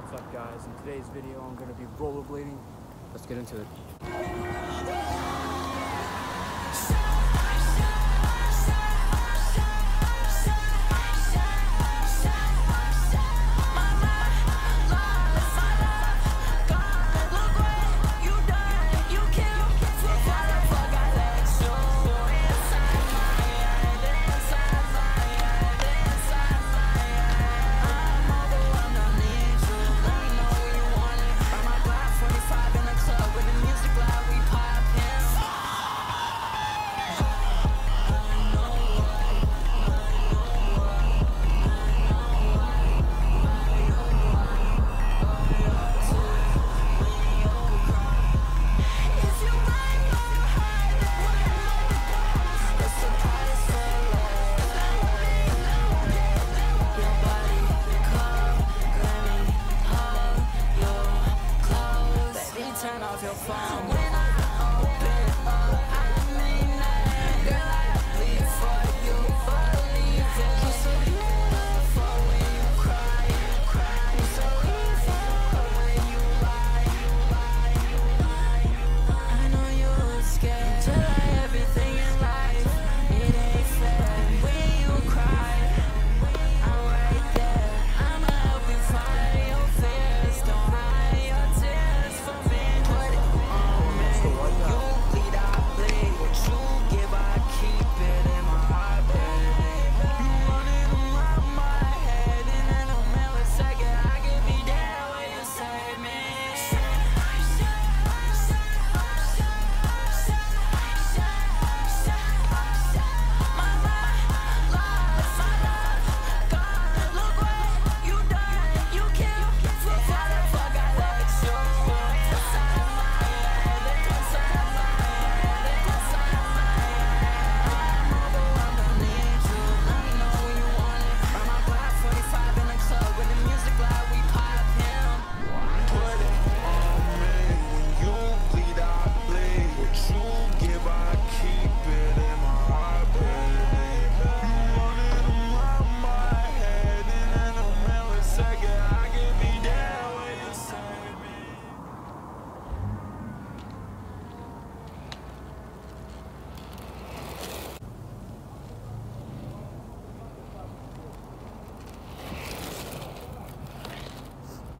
What's up guys? In today's video I'm going to be rollerblading. Let's get into it.